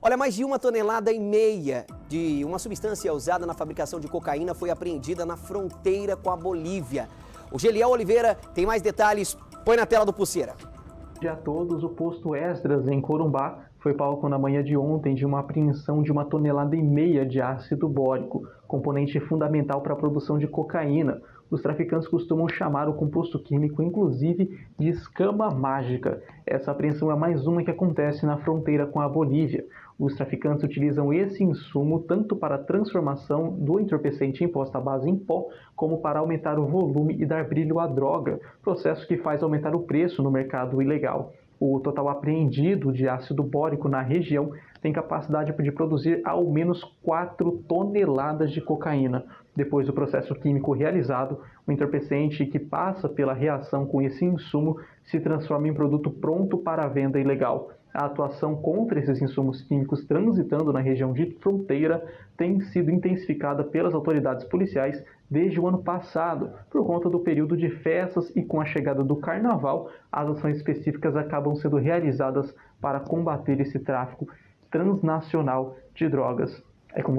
Olha, mais de uma tonelada e meia de uma substância usada na fabricação de cocaína foi apreendida na fronteira com a Bolívia. O Geliel Oliveira tem mais detalhes. Põe na tela do Pulseira. Dia a todos, o posto Esdras, em Corumbá, foi palco na manhã de ontem de uma apreensão de uma tonelada e meia de ácido bórico, componente fundamental para a produção de cocaína. Os traficantes costumam chamar o composto químico, inclusive, de escama mágica. Essa apreensão é mais uma que acontece na fronteira com a Bolívia. Os traficantes utilizam esse insumo tanto para a transformação do entorpecente em posta base em pó, como para aumentar o volume e dar brilho à droga, processo que faz aumentar o preço no mercado ilegal. O total apreendido de ácido bórico na região tem capacidade de produzir ao menos 4 toneladas de cocaína. Depois do processo químico realizado, o entorpecente que passa pela reação com esse insumo se transforma em produto pronto para venda ilegal. A atuação contra esses insumos químicos transitando na região de fronteira tem sido intensificada pelas autoridades policiais desde o ano passado, por conta do período de festas e com a chegada do carnaval, as ações específicas acabam sendo realizadas para combater esse tráfico transnacional de drogas. É com